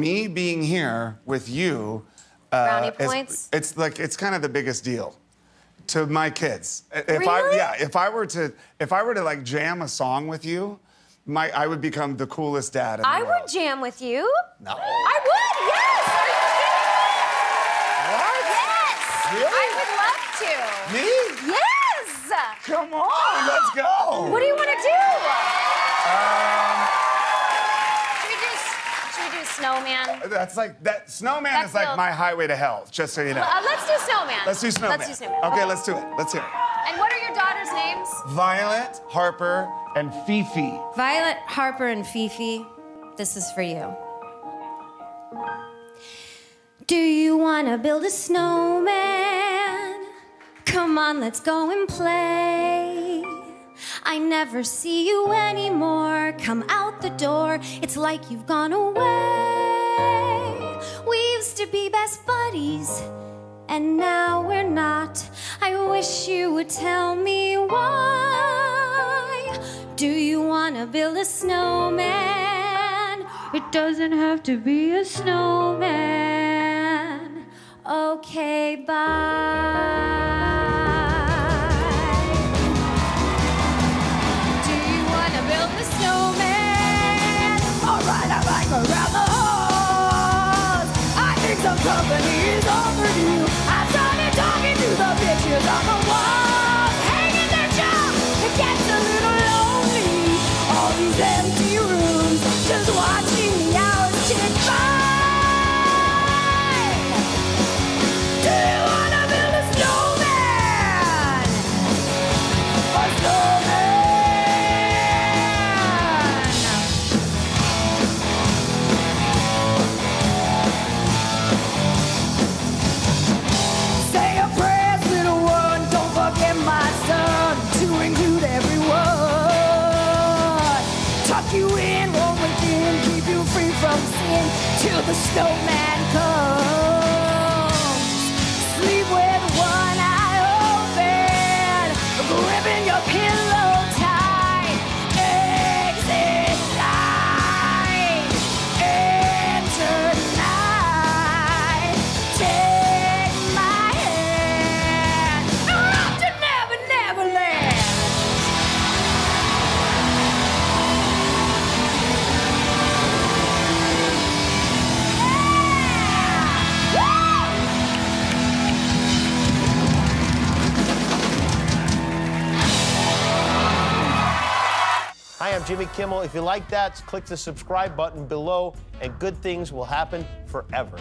me being here with you. Uh, Brownie is- points? it's like it's kind of the biggest deal to my kids. If I Really? yeah, if I were to if I were to like jam a song with you, my I would become the coolest dad in the I world. would jam with you. No. I would, yes. Are you kidding? What? Yes. I would love to. Me? Yes. Come on, let's go. What do you want to do? Um, Should we do, should we do snowman? that's like that. Snowman That's is like the- my highway to hell. Just so you know. Uh, let's do snowman. Let's do snowman. Let's do snowman. Okay, let's do it. Let's hear it. And what are your daughters' names? Violet, Harper, and Fifi. Violet, Harper, and Fifi, this is for you. Do you want to build a snowman? Come on, let's go and play. I never see you anymore. Come out the door, it's like you've gone away. We used to be best buddies, and now we're not. I wish you would tell me why. Do you want to build a snowman? It doesn't have to be a snowman. Okay, bye. I think some company is overdue. I started talking to the pictures on the you in, within, keep you free from sin till the snowman comes. Hi, I'm Jimmy Kimmel. If you like that, click the subscribe button below, and good things will happen forever.